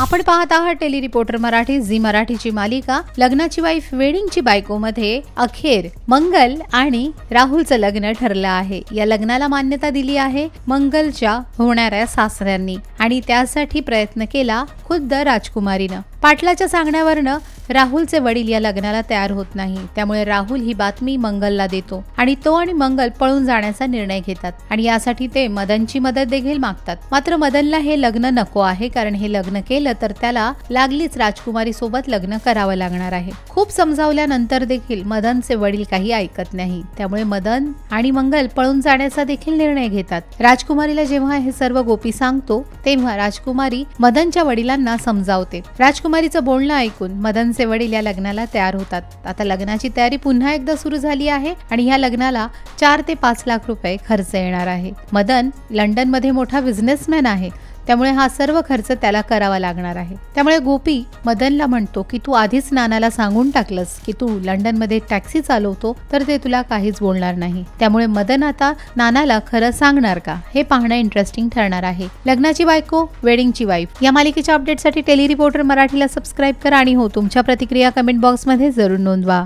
आपण पाहत आहात टेली रिपोर्टर मराठी झी मराठीची मालिका. लग्नाची वाईफ वेडिंगची बायको मध्ये अखेर मंगल आणि राहुलचं लग्न ठरलं आहे. या लग्नाला मान्यता दिली आहे मंगलच्या होणाऱ्या सासऱ्यांनी आणि त्यासाठी प्रयत्न केला खुद्द राजकुमारीनं. पाटलाच्या सांगण्यावरनं राहुलचे वडील या लग्नाला तयार होत नाही. त्यामुळे राहुल ही बातमी मंगलला देतो आणि तो आणि मंगल पळून जाण्याचा निर्णय घेतात आणि यासाठी ते मदनची मदत देखील मागतात. मात्र मदनला हे लग्न नको आहे कारण हे लग्न केलं तर त्याला लागलीच राजकुमारी सोबत लग्न करावं लागणार आहे. खूप समजावल्यानंतर देखील मदनचे वडील काही ऐकत नाही. त्यामुळे मदन आणि मंगल पळून जाण्याचा देखील निर्णय घेतात. राजकुमारीला जेव्हा हे सर्व गोपी सांगतो तेव्हा राजकुमारी मदनच्या वडिलांना समजावते. राजकुमारीचं बोलणं ऐकून मदनचे वडील या लग्नाला तयार होतात. आता लग्नाची तयारी पुन्हा एकदा सुरू झाली आहे आणि ह्या लग्नाला चार ते पाच लाख रुपये खर्च येणार आहे. मदन लंडनमध्ये मोठा बिझनेसमॅन आहे. त्यामुळे हा सर्व खर्च त्याला करावा लागणार आहे. त्यामुळे गोपी मदनला म्हणतो की तू आधीच नानाला सांगून टाकलंस की तू लंडनमध्ये टॅक्सी चालवतो तर ते तुला काहीच बोलणार नाही. त्यामुळे मदन आता नानाला खरं सांगणार का? हे पाहणं इंटरेस्टिंग ठरणार आहे. लग्नाची बायको वेडिंगची वाईफ या मालिकेच्या अपडेटसाठी टेली रिपोर्टर मराठीला सबस्क्राईब करा आणि हो तुमच्या प्रतिक्रिया कमेंट बॉक्समध्ये जरूर नोंदवा.